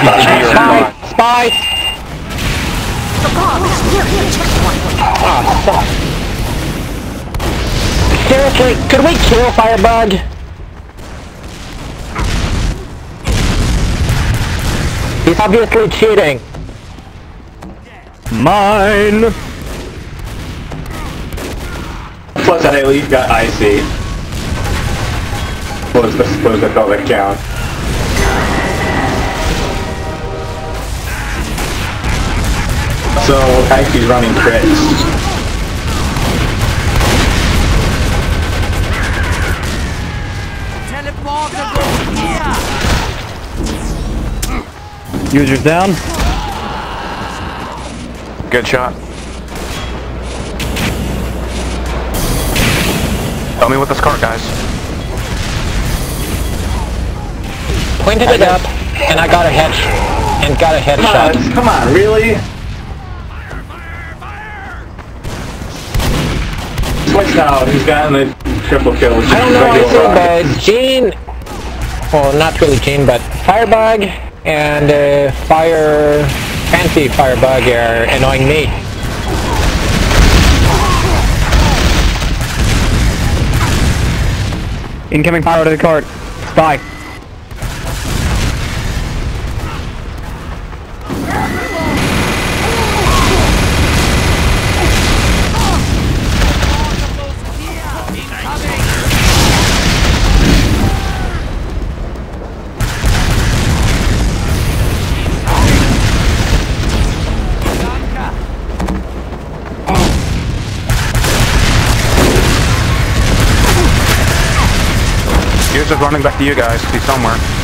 Spy! Spy! The bomb is near the checkpoint. Oh, fuck. Seriously, could we kill Firebug? He's obviously cheating. Mine! Plus, I at least got icy. Suppose the suppose I felt that count. So, Icy's running crits. Users down. Good shot. Help me with this cart, guys. Pointed it up, and I got a head and got a Come headshot. come on, really? Switched out, he's gotten the triple kill. which I don't know regular anything, rock. but Gene, well, not really Gene, but Firebug and uh, Fire, Fancy Firebug are annoying me. Incoming fire to the cart. Spy. Gears just running back to you guys. He's somewhere.